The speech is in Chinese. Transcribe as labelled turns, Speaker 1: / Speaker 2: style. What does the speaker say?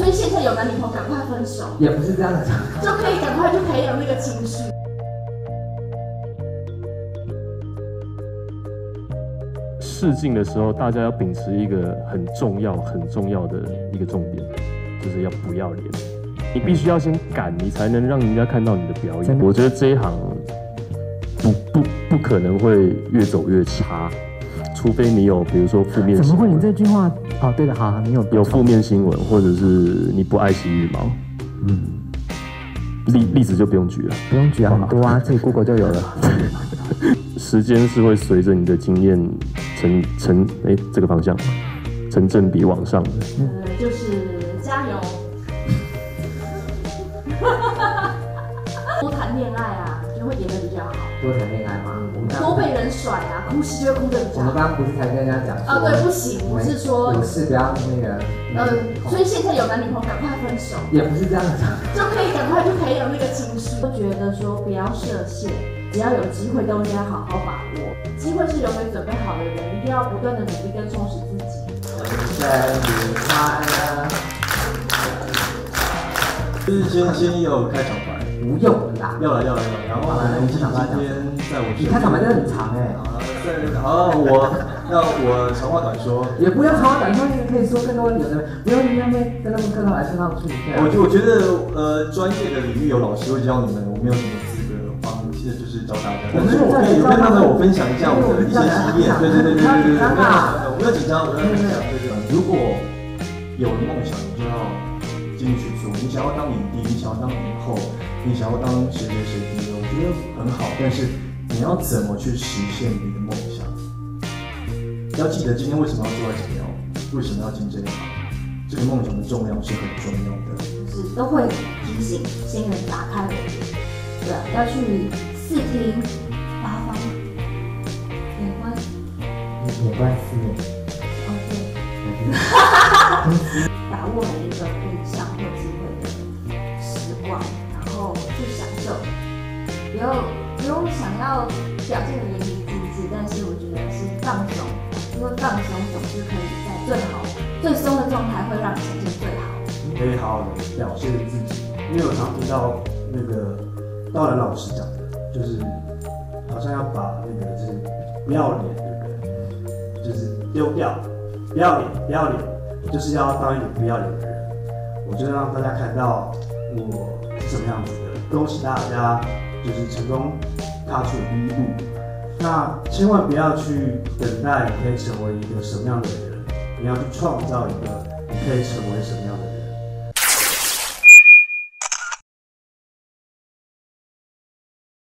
Speaker 1: 所以现在有男女朋友赶快分手，
Speaker 2: 也不是这样讲，
Speaker 1: 就可以赶快去培养那个情绪。
Speaker 3: 试镜的时候，大家要秉持一个很重要、很重要的一个重点，就是要不要脸。你必须要先敢，你才能让人家看到你的表演。我觉得这一行不不不可能会越走越差，除非你有比如说负面
Speaker 2: 怎么会？你这句话哦，对的，好，你有
Speaker 3: 有负面新闻，或者是你不爱惜羽毛，
Speaker 2: 嗯，
Speaker 3: 例例子就不用举了。
Speaker 2: 不用举啊，很多啊，自己 Google 就有了。
Speaker 3: 时间是会随着你的经验成成哎这个方向成正比往上的。
Speaker 1: 嗯，就是较好。
Speaker 2: 多谈恋爱吗，我们
Speaker 1: 多被人甩啊，哭戏就会哭得比较好。
Speaker 2: 我们刚刚不是才跟人家讲
Speaker 1: 啊，对，不行，我是说
Speaker 2: 有，事不要那个，
Speaker 1: 嗯，所以现在有男女朋友赶快分手，
Speaker 2: 也不是这样讲，
Speaker 1: 就可以赶快去培养那个情绪。都觉得说不要设限，只要有机会都应该好好把握。机会是留给准备好的人，一定要不断的努力跟充实自己。
Speaker 2: 生日快乐，
Speaker 4: 就是先先有开场白，
Speaker 2: 不用了啦。
Speaker 4: 要了要了要了，然后我们今天在我
Speaker 2: 你开场白真的很长哎、
Speaker 4: 啊，在好我那我长话短说，
Speaker 2: 也不要长话短说，你也可以说更多有的，不用你那边跟他们客套来客套去。对啊
Speaker 4: 我就我觉得呃专业的领域有老师会教你们，我没有什么资格帮，其实就是教大家。但是我可以跟他们我分享一下我的一些经验，对对对对对对对，我没有紧张，我没有紧张，对对。如果有了梦想，你就要尽力去做。你想要当影帝，你想。要当影后，你想要当谁谁谁第一，我觉得很好，但是你要怎么去实现你的梦想？要记得今天为什么要做在这里哦，为什么要进这一行，这个梦想。的重量是很重要的。
Speaker 1: 就是都会提醒新人打开我，对，要去四听八方，眼观，
Speaker 2: 也关系。
Speaker 1: 哦对，把握每一个可以上或机会的时光，然后去享受，不要不用想要表现的淋漓尽致，但是我觉得是放松，因为放松总是可以在最好最松的状态会让你呈现最好。
Speaker 5: 你可以好好的表现自己，因为我常听到那个道然老师讲的，就是好像要把那个就是不要脸，对不对？就是丢掉，不要脸，不要脸，就是要当一个不要脸的人。我就让大家看到我是什么样子的，恭喜大家，就是成功踏出了第一步。那千万不要去等待你可以成为一个什么样的人，你要去创造一个你可以成为什么样的人。